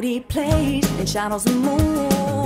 floaty plays in shadows and moon.